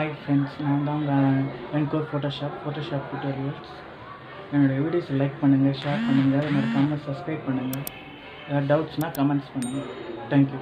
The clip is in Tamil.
ஹாய் ஃப்ரெண்ட்ஸ் நான் தான் உங்கள் வென்கோர் ஃபோட்டோஷாப் ஃபோட்டோஷாப் டியூட்டோரியல்ஸ் என்னோடய வீடியோஸை லைக் பண்ணுங்கள் ஷேர் பண்ணுங்கள் மறக்காமல் சப்ஸ்கிரைப் பண்ணுங்கள் ஏதாவது டவுட்ஸ்னால் கமெண்ட்ஸ் பண்ணுங்கள் தேங்க்யூ